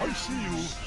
I see you.